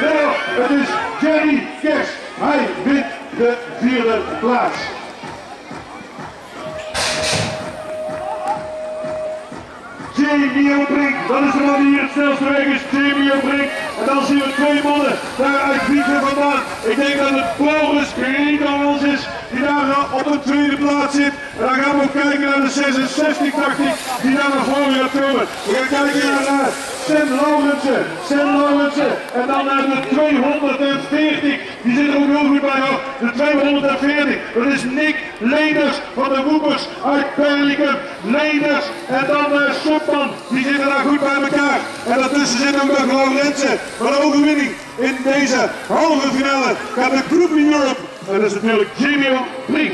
Nee, het is Jerry Kerst. Hij wint de vierde plaats. Jamie Brink, dat is de man die hier het snelste weg is. Jamie Brink. En dan zien we twee mannen daar uit Wiegen vandaan. Ik denk dat het Boris Greenkans is die daar op de tweede plaats zit. En dan gaan we ook kijken naar de 66 tactiek die We gaan kijken naar Sam Laurensen. Sam Laurensen. En dan naar de 240. Die zit er ook heel goed bij hoor. De 240. Dat is Nick Leners van de Woepers uit Berlikum. Leners. En dan uh, Sopman. Die zitten daar goed bij elkaar. En daartussen zit ook nog Laurensen. Van de overwinning in deze halve finale gaat de Groep in Europe. En dat is natuurlijk Jamie Brink.